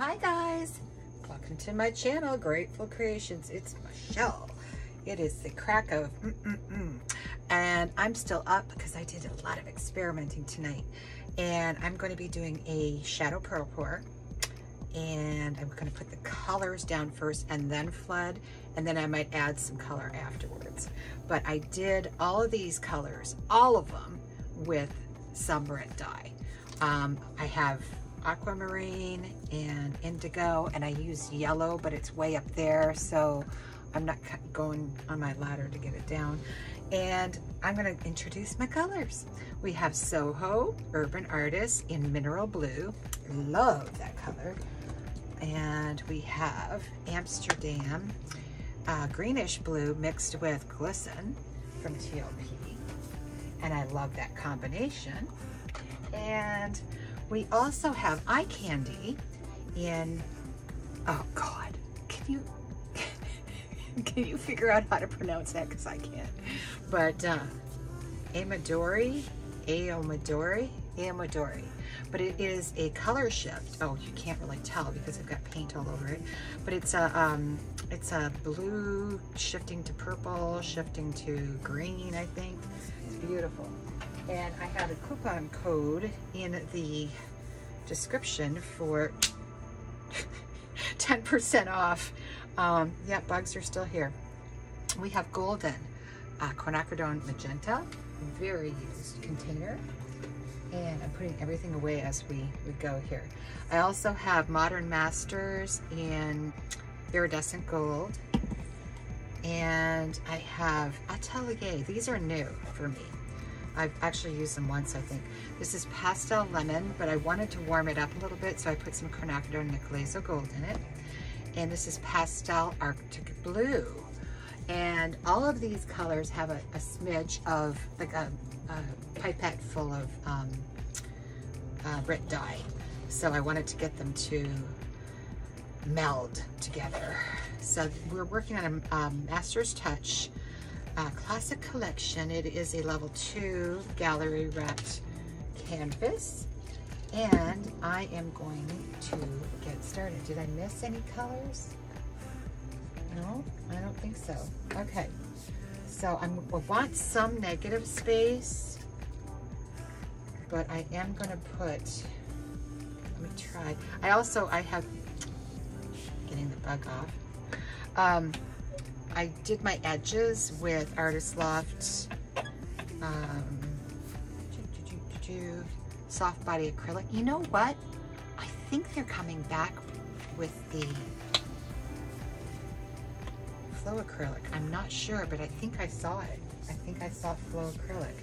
Hi guys, welcome to my channel, Grateful Creations. It's Michelle. It is the crack of mm -mm -mm. and I'm still up because I did a lot of experimenting tonight. And I'm going to be doing a shadow pearl pour and I'm going to put the colors down first and then flood and then I might add some color afterwards. But I did all of these colors, all of them with Rit dye. Um, I have aquamarine and indigo and I use yellow but it's way up there so I'm not going on my ladder to get it down and I'm going to introduce my colors. We have Soho Urban Artist in Mineral Blue. Love that color. And we have Amsterdam uh, Greenish Blue mixed with Glisten from TLP. And I love that combination. And we also have eye candy in, oh God, can you, can you figure out how to pronounce that? Because I can't. But uh, Amadori, Aomadori. But it is a color shift. Oh, you can't really tell because I've got paint all over it. But it's a, um, it's a blue shifting to purple, shifting to green, I think. It's beautiful. And I have a coupon code in the description for 10% off. Um, yeah, bugs are still here. We have golden, uh, quinacridone magenta, very used container. And I'm putting everything away as we, we go here. I also have Modern Masters in iridescent gold. And I have Atelier. These are new for me. I've actually used them once, I think. This is Pastel Lemon, but I wanted to warm it up a little bit, so I put some quinacridone Nickel Azo Gold in it. And this is Pastel Arctic Blue. And all of these colors have a, a smidge of, like a, a, pipette full of um, uh, Rit dye. So I wanted to get them to meld together. So we're working on a um, Master's Touch uh, Classic Collection. It is a level two gallery wrapped canvas. And I am going to get started. Did I miss any colors? No, I don't think so. Okay, so I'm, I want some negative space, but I am gonna put, let me try. I also, I have, getting the bug off. Um, I did my edges with Artist Loft um, soft body acrylic. You know what? I think they're coming back with the flow acrylic. I'm not sure, but I think I saw it. I think I saw flow acrylic.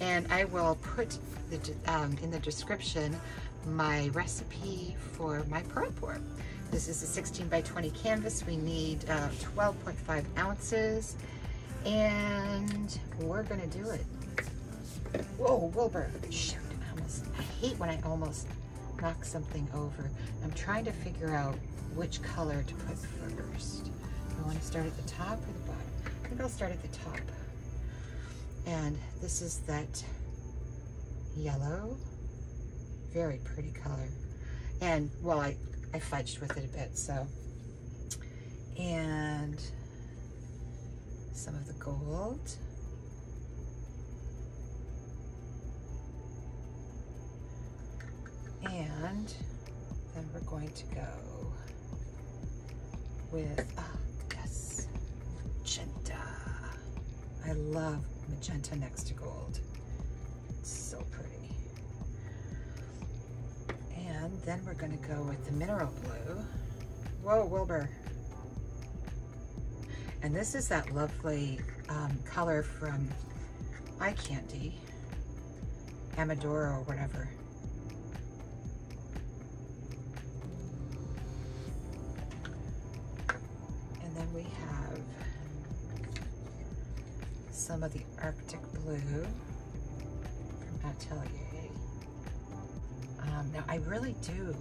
And I will put the, um, in the description my recipe for my pearl pour. This is a 16 by 20 canvas. We need 12.5 uh, ounces and we're gonna do it. Whoa, Wilbur, shoot, I almost, I hate when I almost knock something over. I'm trying to figure out which color to put first. Do I wanna start at the top or the bottom? I think I'll start at the top. And this is that yellow, very pretty color. And, well, I I fudged with it a bit, so. And some of the gold. And then we're going to go with, ah, yes, magenta. I love magenta next to gold. It's so pretty. Then we're gonna go with the mineral blue. Whoa, Wilbur. And this is that lovely um, color from Eye Candy, Amadora or whatever. And then we have some of the Arctic Blue from Atelier. Now I really do,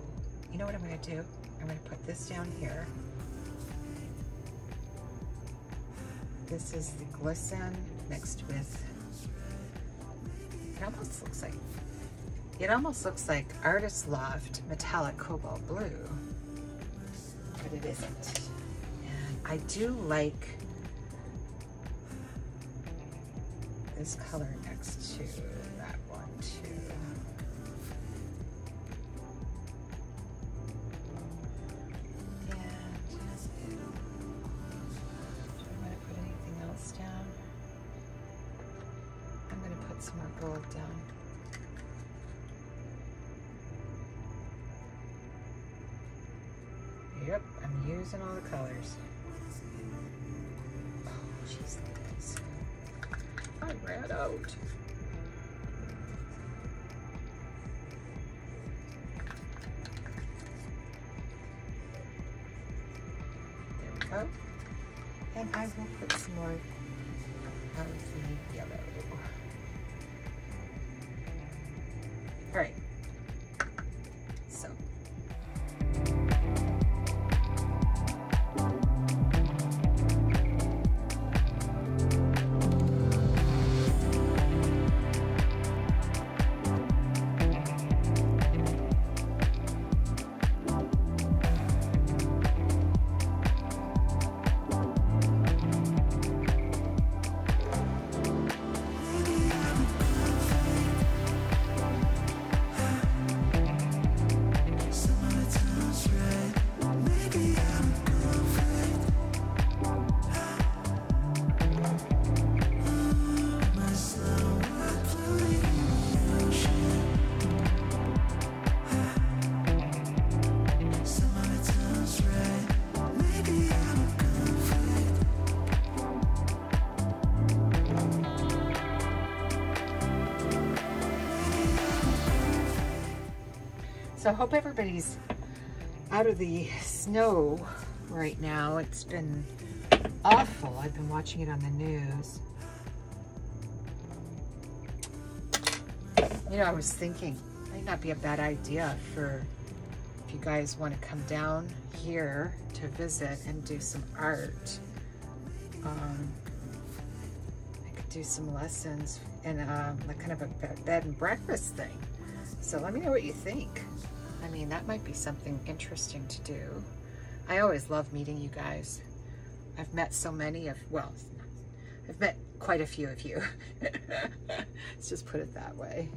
you know what I'm gonna do? I'm gonna put this down here. This is the Glisten mixed with, it almost looks like, it almost looks like Artist Loft Metallic Cobalt Blue. but it isn't. And I do like this color next to that one too. Using all the colors. Oh, jeez, I ran out. There we go. And I will put some more of the yellow. Right. So I hope everybody's out of the snow right now. It's been awful. I've been watching it on the news. You know, I was thinking, it might not be a bad idea for if you guys want to come down here to visit and do some art. Um, I could do some lessons and um, like kind of a bed and breakfast thing. So let me know what you think. I mean, that might be something interesting to do. I always love meeting you guys. I've met so many of, well, I've met quite a few of you. Let's just put it that way.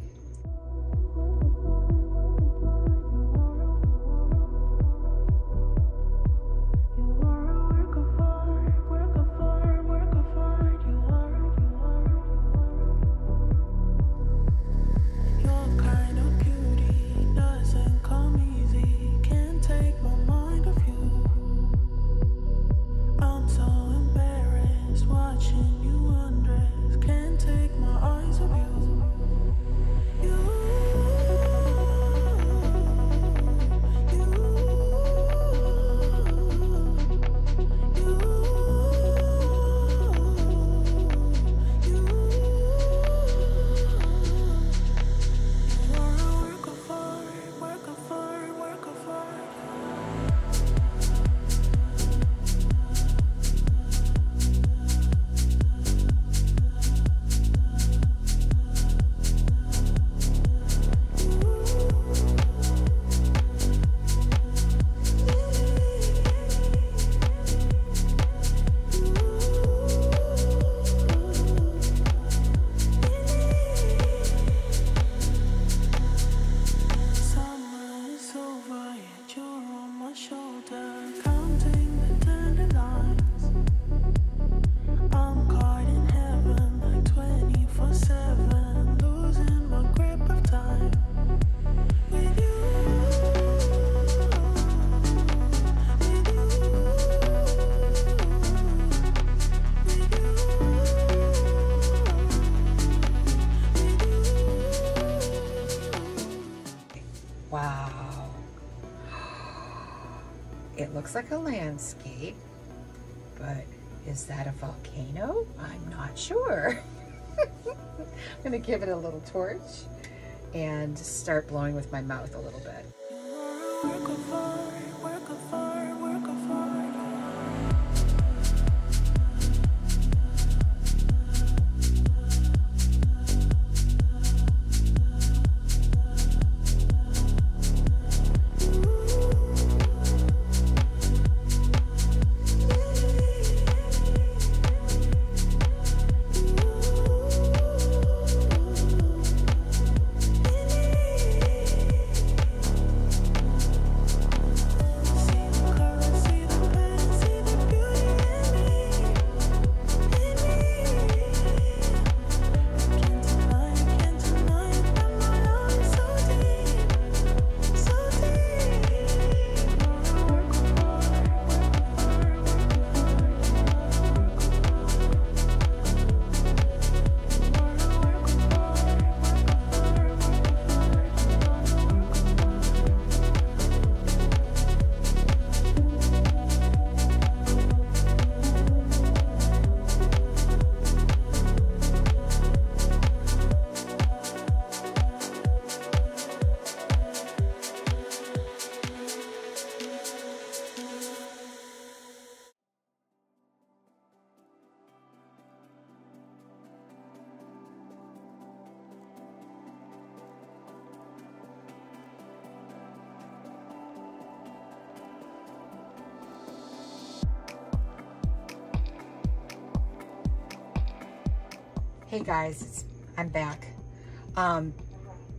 Is that a volcano? I'm not sure. I'm gonna give it a little torch and start blowing with my mouth a little bit. Hey guys, I'm back. Um,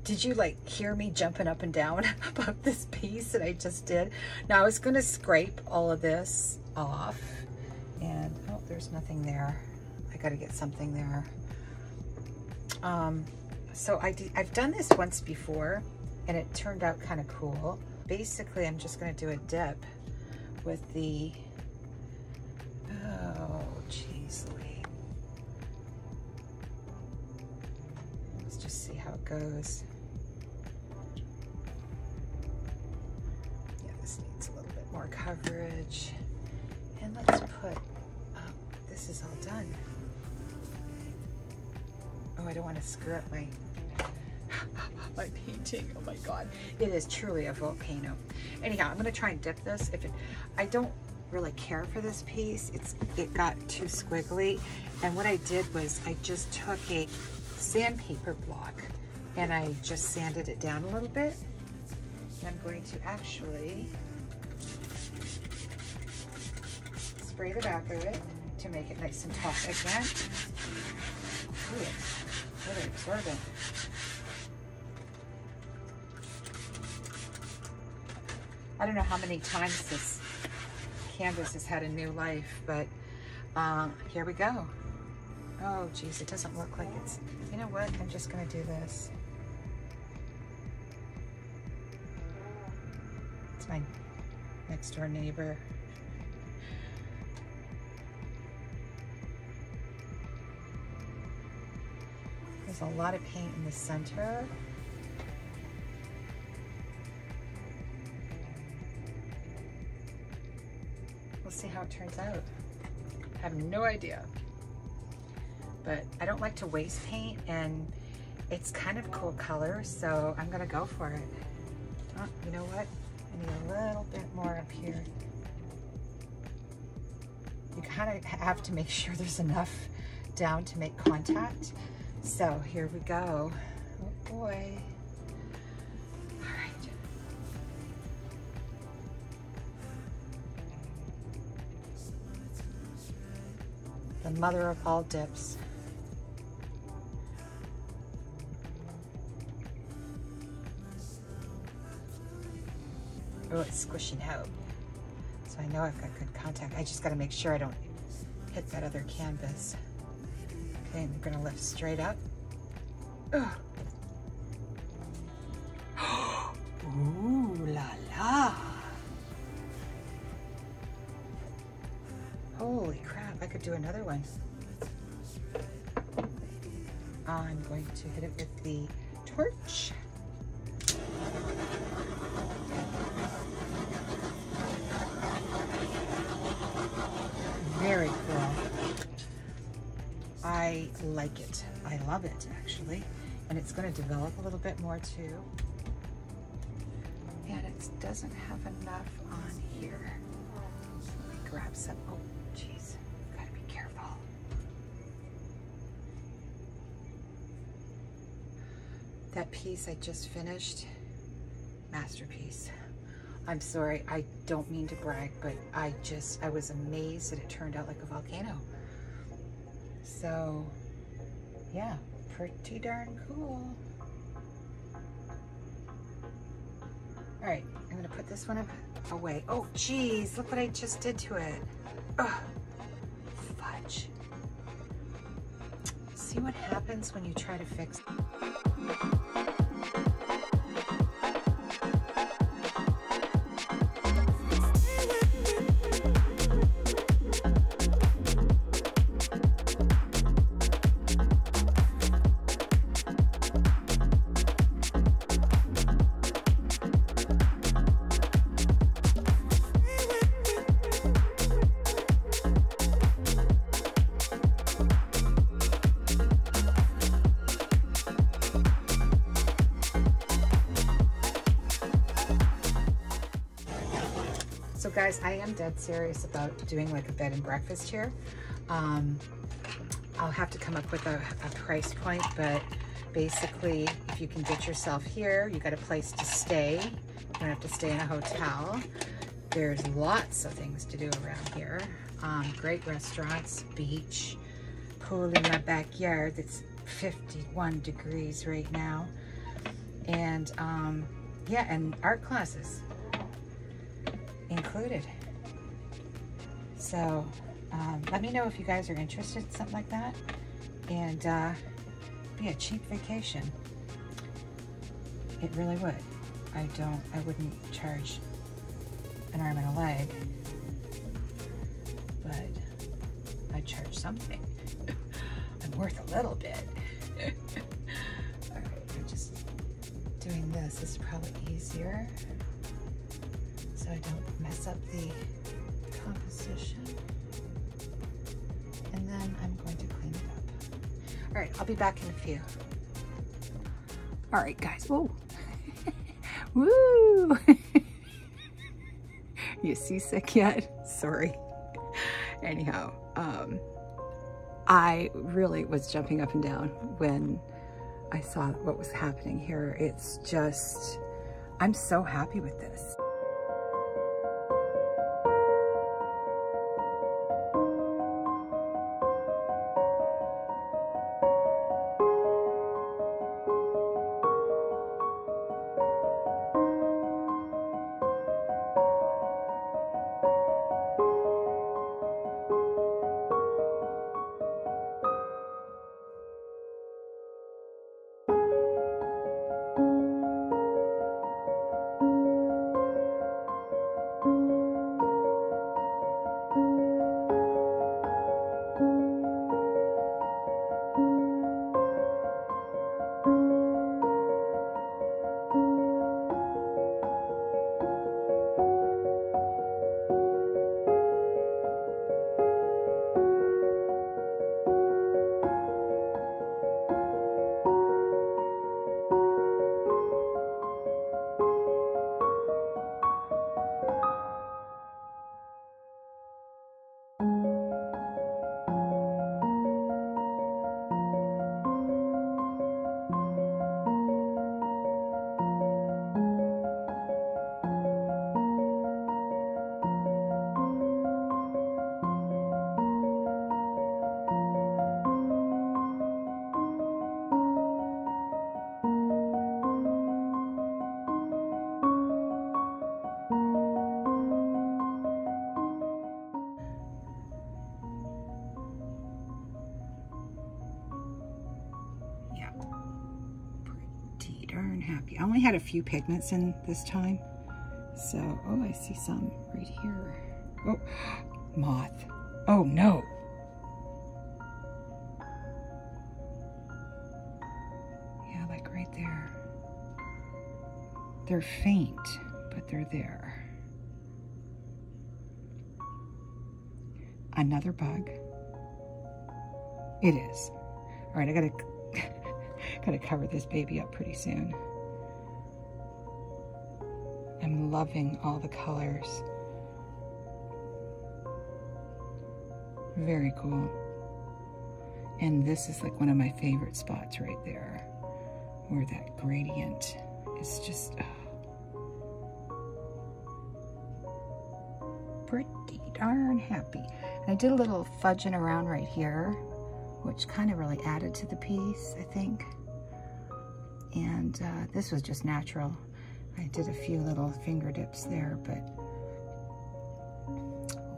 did you like hear me jumping up and down about this piece that I just did? Now I was gonna scrape all of this off and oh, there's nothing there. I gotta get something there. Um, so I I've done this once before and it turned out kind of cool. Basically, I'm just gonna do a dip with the, goes. Yeah, this needs a little bit more coverage. And let's put, oh, this is all done. Oh, I don't want to screw up my my painting. Oh my God. It is truly a volcano. Anyhow, I'm gonna try and dip this. If it, I don't really care for this piece. It's It got too squiggly. And what I did was I just took a sandpaper block and I just sanded it down a little bit. I'm going to actually spray the back of it to make it nice and tough again. Ooh, really absorbent. I don't know how many times this canvas has had a new life, but uh, here we go. Oh, geez, it doesn't look like it's, you know what? I'm just gonna do this. Next door neighbor. There's a lot of paint in the center. We'll see how it turns out. I have no idea. But I don't like to waste paint and it's kind of cool color, so I'm gonna go for it. Oh, you know what? I need a little bit more up here. You kind of have to make sure there's enough down to make contact. So here we go. Oh boy. All right. The mother of all dips. It's squishing out. So I know I've got good contact. I just got to make sure I don't hit that other canvas. Okay, going to lift straight up. Ugh. Ooh la la. Holy crap. I could do another one. I'm going to hit it with the torch. Like it. I love it, actually. And it's going to develop a little bit more, too. And it doesn't have enough on here. Let me grab some. Oh, jeez. Gotta be careful. That piece I just finished, masterpiece. I'm sorry, I don't mean to brag, but I just, I was amazed that it turned out like a volcano. So, yeah, pretty darn cool. All right, I'm gonna put this one away. Oh, geez, look what I just did to it. Ugh, fudge. See what happens when you try to fix guys, I am dead serious about doing like a bed and breakfast here. Um, I'll have to come up with a, a price point, but basically if you can get yourself here, you got a place to stay. You don't have to stay in a hotel. There's lots of things to do around here. Um, great restaurants, beach, pool in my backyard that's 51 degrees right now. And um, yeah, and art classes included. So um, let me know if you guys are interested in something like that. And uh, be a cheap vacation. It really would. I don't, I wouldn't charge an arm and a leg, but I charge something. I'm worth a little bit. All right, I'm just doing this. This is probably easier so I don't mess up the composition. And then I'm going to clean it up. All right, I'll be back in a few. All right, guys. Whoa. Woo! you seasick yet? Sorry. Anyhow, um, I really was jumping up and down when I saw what was happening here. It's just, I'm so happy with this. Happy. I only had a few pigments in this time. So, oh, I see some right here. Oh, moth. Oh, no. Yeah, like right there. They're faint, but they're there. Another bug. It is. All right, I gotta Gotta cover this baby up pretty soon. Loving all the colors. Very cool. And this is like one of my favorite spots right there, where that gradient is just oh, pretty darn happy. And I did a little fudging around right here, which kind of really added to the piece, I think and uh, this was just natural. I did a few little finger dips there, but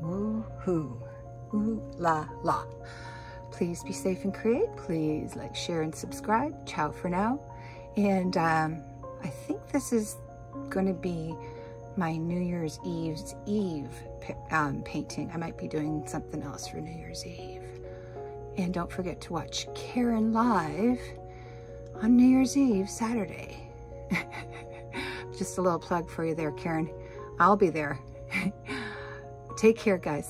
woo-hoo, ooh la la. Please be safe and create. Please like, share, and subscribe. Ciao for now. And um, I think this is going to be my New Year's Eve's Eve um, painting. I might be doing something else for New Year's Eve. And don't forget to watch Karen Live on New Year's Eve, Saturday. Just a little plug for you there, Karen. I'll be there. Take care, guys.